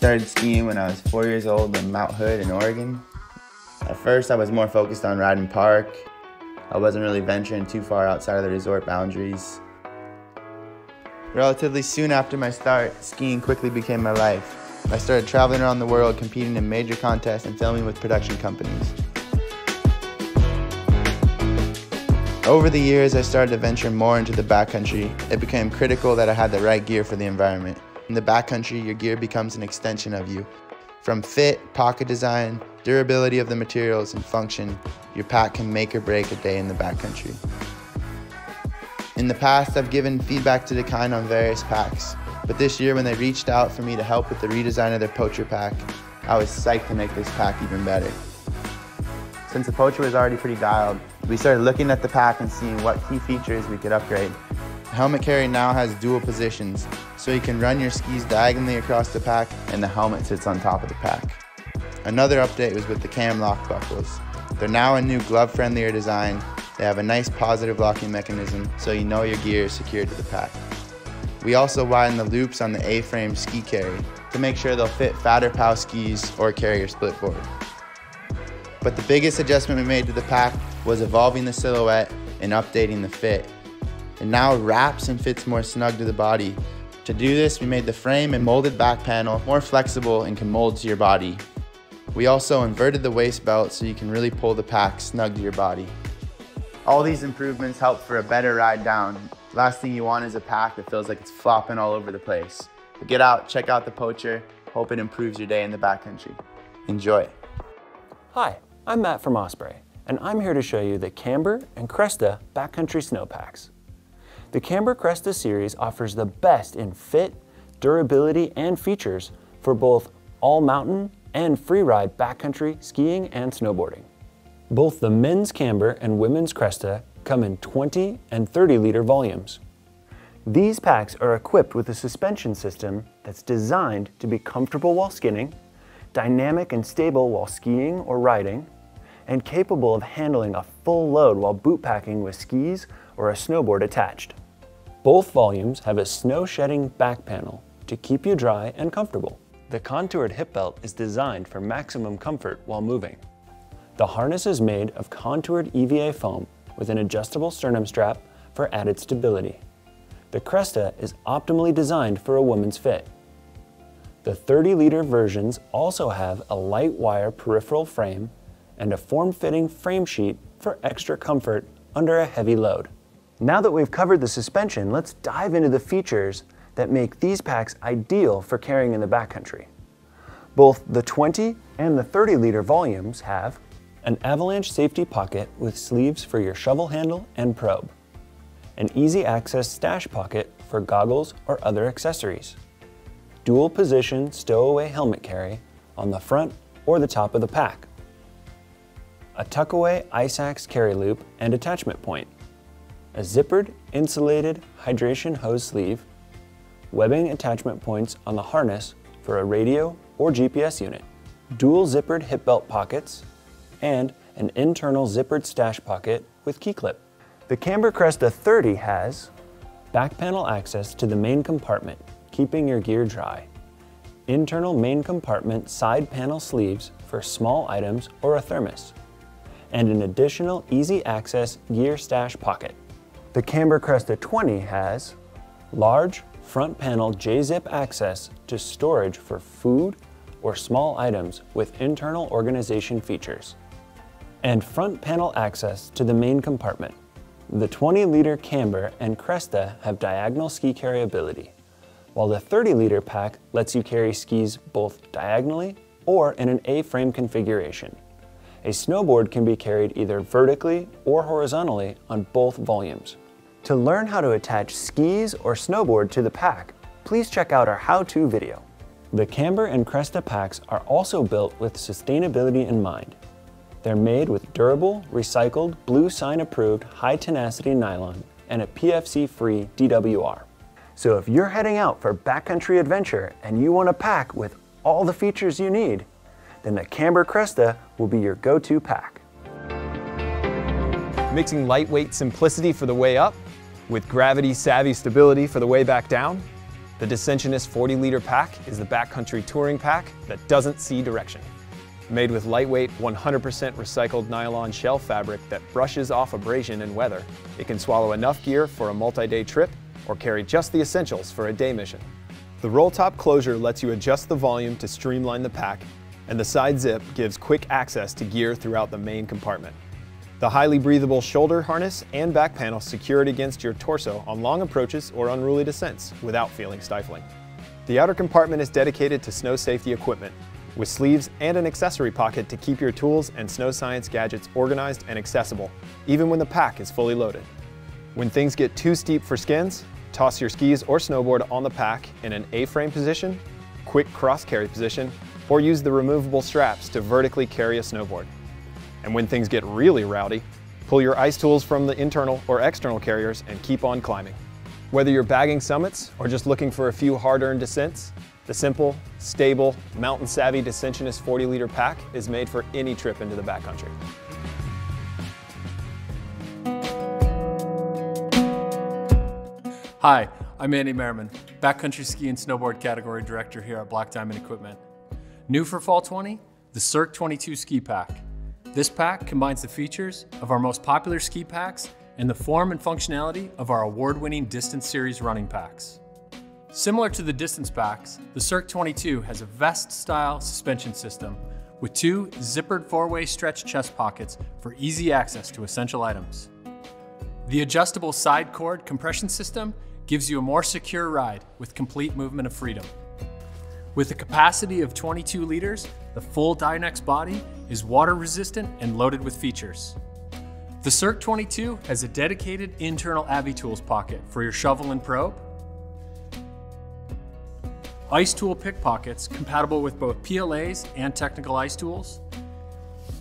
started skiing when I was four years old in Mount Hood in Oregon. At first, I was more focused on riding park. I wasn't really venturing too far outside of the resort boundaries. Relatively soon after my start, skiing quickly became my life. I started traveling around the world, competing in major contests and filming with production companies. Over the years, I started to venture more into the backcountry. It became critical that I had the right gear for the environment. In the backcountry, your gear becomes an extension of you. From fit, pocket design, durability of the materials, and function, your pack can make or break a day in the backcountry. In the past, I've given feedback to Dakine on various packs, but this year when they reached out for me to help with the redesign of their Poacher pack, I was psyched to make this pack even better. Since the Poacher was already pretty dialed, we started looking at the pack and seeing what key features we could upgrade. Helmet carry now has dual positions, so you can run your skis diagonally across the pack and the helmet sits on top of the pack. Another update was with the cam lock buckles. They're now a new glove friendlier design. They have a nice positive locking mechanism so you know your gear is secured to the pack. We also widened the loops on the A-frame ski carry to make sure they'll fit fatter POW skis or carrier split board. But the biggest adjustment we made to the pack was evolving the silhouette and updating the fit. It now wraps and fits more snug to the body. To do this, we made the frame and molded back panel more flexible and can mold to your body. We also inverted the waist belt so you can really pull the pack snug to your body. All these improvements help for a better ride down. Last thing you want is a pack that feels like it's flopping all over the place. But get out, check out the Poacher. Hope it improves your day in the backcountry. Enjoy. Hi, I'm Matt from Osprey and I'm here to show you the Kamber and Cresta backcountry snowpacks. The Kamber Cresta series offers the best in fit, durability, and features for both all mountain and freeride backcountry skiing and snowboarding. Both the men's Kamber and women's Cresta come in 20 and 30 liter volumes. These packs are equipped with a suspension system that's designed to be comfortable while skinning, dynamic and stable while skiing or riding, and capable of handling a full load while boot packing with skis or a snowboard attached. Both volumes have a snow shedding back panel to keep you dry and comfortable. The contoured hip belt is designed for maximum comfort while moving. The harness is made of contoured EVA foam with an adjustable sternum strap for added stability. The Cresta is optimally designed for a woman's fit. The 30 liter versions also have a light wire peripheral frame and a form-fitting frame sheet for extra comfort under a heavy load. Now that we've covered the suspension, let's dive into the features that make these packs ideal for carrying in the backcountry. Both the 20 and the 30 liter volumes have an avalanche safety pocket with sleeves for your shovel handle and probe, an easy access stash pocket for goggles or other accessories, dual position stowaway helmet carry on the front or the top of the pack, a tuckaway ice axe carry loop and attachment point, a zippered insulated hydration hose sleeve, webbing attachment points on the harness for a radio or GPS unit, dual zippered hip belt pockets, and an internal zippered stash pocket with key clip. The Kamber Cresta 30 has back panel access to the main compartment, keeping your gear dry, internal main compartment side panel sleeves for small items or a thermos, and an additional easy access gear stash pocket. The Kamber Cresta 20 has large front panel J-zip access to storage for food or small items with internal organization features, and front panel access to the main compartment. The 20 liter Kamber and Cresta have diagonal ski carryability, while the 30 liter pack lets you carry skis both diagonally or in an A-frame configuration. A snowboard can be carried either vertically or horizontally on both volumes. To learn how to attach skis or snowboard to the pack, please check out our how-to video. The Kamber and Cresta packs are also built with sustainability in mind. They're made with durable, recycled, bluesign approved, high tenacity nylon and a PFC-free DWR. So if you're heading out for backcountry adventure and you want a pack with all the features you need, then the Kamber Cresta will be your go-to pack. Mixing lightweight simplicity for the way up with gravity savvy stability for the way back down, The Descensionist 40 liter pack is the backcountry touring pack that doesn't see direction. Made with lightweight, 100% recycled nylon shell fabric that brushes off abrasion and weather, it can swallow enough gear for a multi-day trip or carry just the essentials for a day mission. The roll top closure lets you adjust the volume to streamline the pack, and the side zip gives quick access to gear throughout the main compartment. The highly breathable shoulder harness and back panel secure it against your torso on long approaches or unruly descents without feeling stifling. The outer compartment is dedicated to snow safety equipment, with sleeves and an accessory pocket to keep your tools and snow science gadgets organized and accessible, even when the pack is fully loaded. When things get too steep for skins, toss your skis or snowboard on the pack in an A-frame position, quick cross-carry position, or use the removable straps to vertically carry a snowboard. And when things get really rowdy, pull your ice tools from the internal or external carriers and keep on climbing. Whether you're bagging summits or just looking for a few hard-earned descents, the simple, stable, mountain-savvy Descensionist 40-liter pack is made for any trip into the backcountry. Hi, I'm Andy Merriman, Backcountry Ski and Snowboard Category Director here at Black Diamond Equipment. New for Fall 20, the Cirque 22 Ski Pack. This pack combines the features of our most popular ski packs and the form and functionality of our award-winning Distance Series running packs. Similar to the Distance packs, the Cirque 22 has a vest-style suspension system with two zippered four-way stretch chest pockets for easy access to essential items. The adjustable side cord compression system gives you a more secure ride with complete movement of freedom. With a capacity of 22 liters, the full Dynex body is water resistant and loaded with features. The Cirque 22 has a dedicated internal AviTools pocket for your shovel and probe, ice tool pick pockets compatible with both piolets and technical ice tools,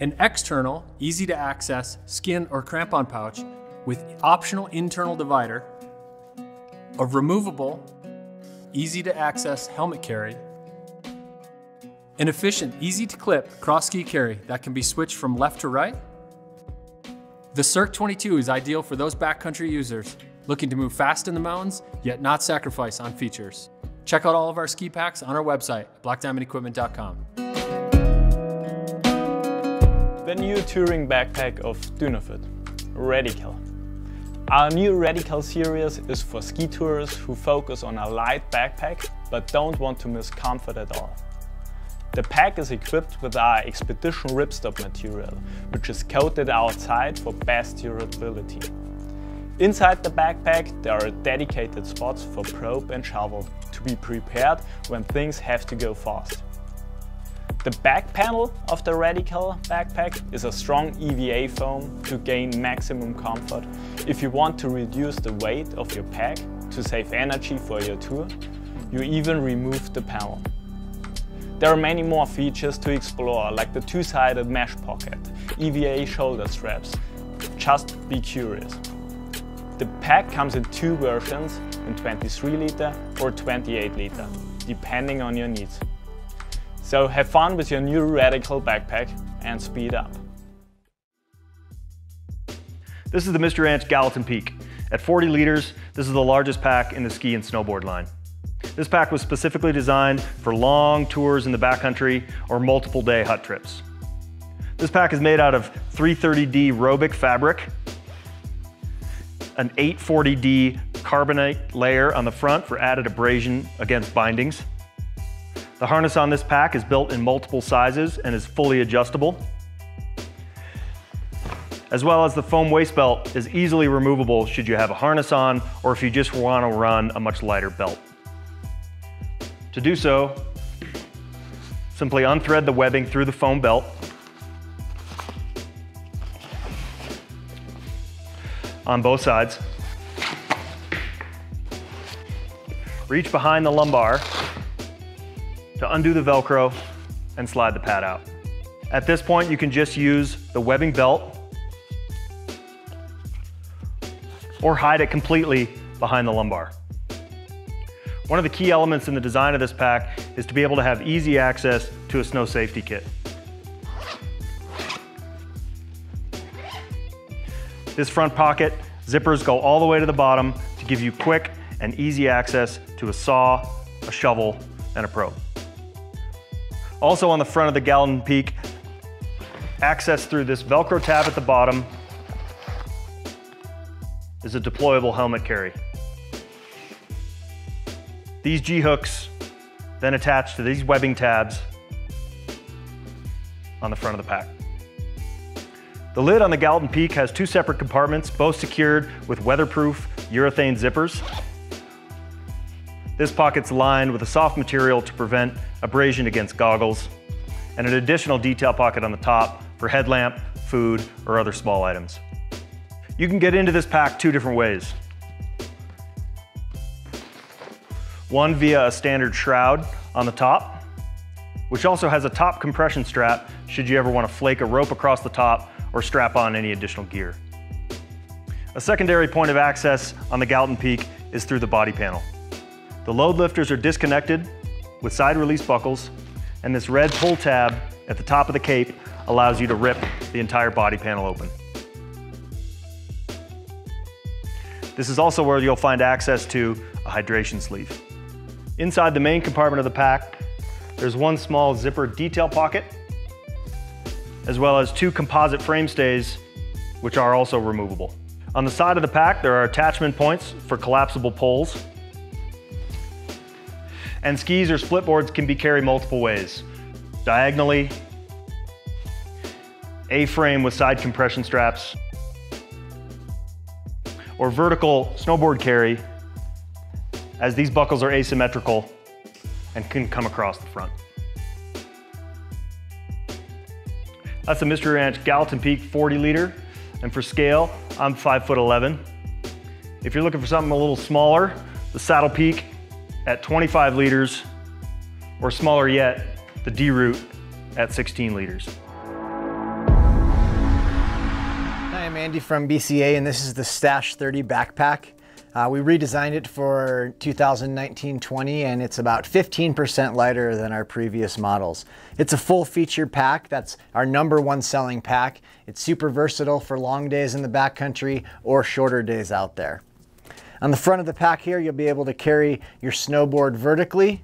an external, easy to access skin or crampon pouch with optional internal divider, a removable, easy to access helmet carry, an efficient, easy to clip cross ski carry that can be switched from left to right. The Cirque 22 is ideal for those backcountry users looking to move fast in the mountains, yet not sacrifice on features. Check out all of our ski packs on our website, blackdiamondequipment.com. The new touring backpack of Dynafit, Radical. Our new Radical series is for ski tourists who focus on a light backpack but don't want to miss comfort at all. The pack is equipped with our Expedition ripstop material, which is coated outside for best durability. Inside the backpack there are dedicated spots for probe and shovel to be prepared when things have to go fast. The back panel of the Radical backpack is a strong EVA foam to gain maximum comfort. If you want to reduce the weight of your pack to save energy for your tour, you even remove the panel. There are many more features to explore, like the two-sided mesh pocket, EVA shoulder straps. Just be curious. The pack comes in two versions, in 23 liter or 28 liter, depending on your needs. So have fun with your new Radical backpack and speed up. This is the Mystery Ranch Gallatin Peak. At 40 liters, this is the largest pack in the ski and snowboard line. This pack was specifically designed for long tours in the backcountry or multiple day hut trips. This pack is made out of 330D Robic fabric, an 840D carbonate layer on the front for added abrasion against bindings. The harness on this pack is built in multiple sizes and is fully adjustable. As well as the foam waist belt is easily removable should you have a harness on or if you just want to run a much lighter belt. To do so, simply unthread the webbing through the foam belt. On both sides. Reach behind the lumbar to undo the Velcro and slide the pad out. At this point, you can just use the webbing belt or hide it completely behind the lumbar. One of the key elements in the design of this pack is to be able to have easy access to a snow safety kit. This front pocket, zippers go all the way to the bottom to give you quick and easy access to a saw, a shovel, and a probe. Also on the front of the Gallatin Peak, access through this Velcro tab at the bottom is a deployable helmet carry. These G-hooks then attach to these webbing tabs on the front of the pack. The lid on the Gallatin Peak has two separate compartments, both secured with weatherproof urethane zippers. This pocket's lined with a soft material to prevent abrasion against goggles, and an additional detail pocket on the top for headlamp, food, or other small items. You can get into this pack two different ways. One via a standard shroud on the top, which also has a top compression strap should you ever want to flake a rope across the top or strap on any additional gear. A secondary point of access on the Gallatin Peak is through the body panel. The load lifters are disconnected with side release buckles, and this red pull tab at the top of the cape allows you to rip the entire body panel open. This is also where you'll find access to a hydration sleeve. Inside the main compartment of the pack, there's one small zipper detail pocket, as well as two composite frame stays, which are also removable. On the side of the pack, there are attachment points for collapsible poles. And skis or split boards can be carried multiple ways. Diagonally, A-frame with side compression straps, or vertical snowboard carry as these buckles are asymmetrical and can come across the front. That's the Mystery Ranch Gallatin Peak 40 liter. And for scale, I'm five foot 11. If you're looking for something a little smaller, the Saddle Peak at 25 liters, or smaller yet, the D-Root at 16 liters. Hi, I'm Andy from BCA and this is the Stash 30 backpack. Uh, we redesigned it for 2019-20 and it's about 15% lighter than our previous models. It's a full feature pack. That's our number one selling pack. It's super versatile for long days in the backcountry or shorter days out there. On the front of the pack here, you'll be able to carry your snowboard vertically.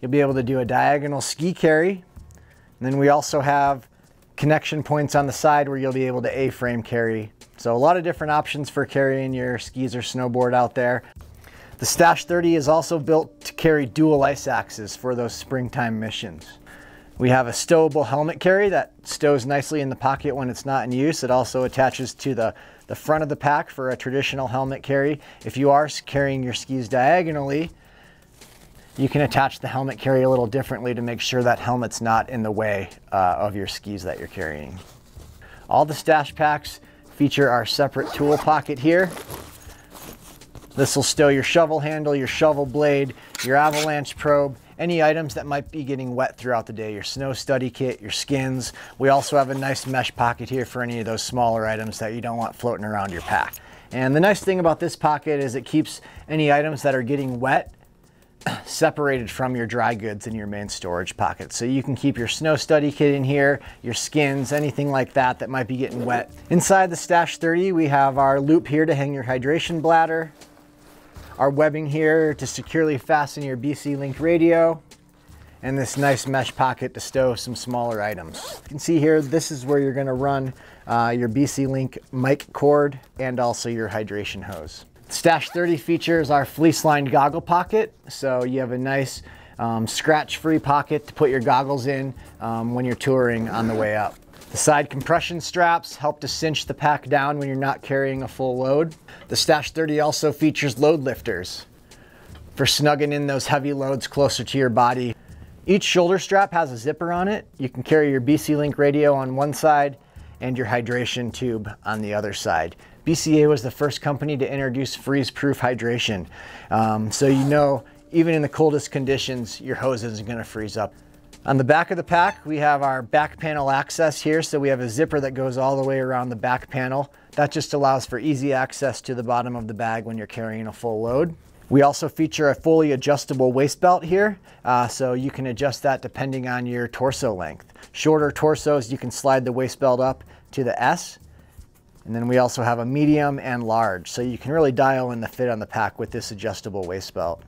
You'll be able to do a diagonal ski carry. And then we also have connection points on the side where you'll be able to A-frame carry so a lot of different options for carrying your skis or snowboard out there. The Stash 30 is also built to carry dual ice axes for those springtime missions. We have a stowable helmet carry that stows nicely in the pocket when it's not in use. It also attaches to the, the front of the pack for a traditional helmet carry. If you are carrying your skis diagonally, you can attach the helmet carry a little differently to make sure that helmet's not in the way uh, of your skis that you're carrying. All the stash packs feature our separate tool pocket here. This will stow your shovel handle, your shovel blade, your avalanche probe, any items that might be getting wet throughout the day, your snow study kit, your skins. We also have a nice mesh pocket here for any of those smaller items that you don't want floating around your pack. And the nice thing about this pocket is it keeps any items that are getting wet separated from your dry goods in your main storage pocket. So you can keep your snow study kit in here, your skins, anything like that that might be getting wet. Inside the Stash 30, we have our loop here to hang your hydration bladder, our webbing here to securely fasten your BC Link radio, and this nice mesh pocket to stow some smaller items. You can see here, this is where you're gonna run uh, your BC Link mic cord and also your hydration hose. Stash 30 features our fleece lined goggle pocket. So you have a nice um, scratch free pocket to put your goggles in um, when you're touring on the way up. The side compression straps help to cinch the pack down when you're not carrying a full load. The Stash 30 also features load lifters for snugging in those heavy loads closer to your body. Each shoulder strap has a zipper on it. You can carry your BC Link radio on one side and your hydration tube on the other side. BCA was the first company to introduce freeze-proof hydration. Um, so you know, even in the coldest conditions, your hose isn't gonna freeze up. On the back of the pack, we have our back panel access here. So we have a zipper that goes all the way around the back panel. That just allows for easy access to the bottom of the bag when you're carrying a full load. We also feature a fully adjustable waist belt here, uh, so you can adjust that depending on your torso length. Shorter torsos, you can slide the waist belt up to the S, And then we also have a medium and large, so you can really dial in the fit on the pack with this adjustable waist belt.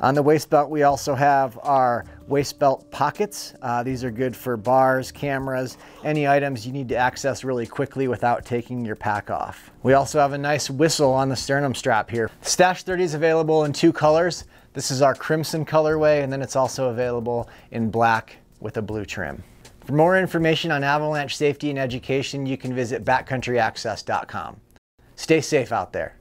On the waist belt, we also have our waist belt pockets. Uh, these are good for bars, cameras, any items you need to access really quickly without taking your pack off. We also have a nice whistle on the sternum strap here. Stash 30 is available in two colors. This is our crimson colorway, and then it's also available in black with a blue trim. For more information on avalanche safety and education, you can visit backcountryaccess.com. Stay safe out there.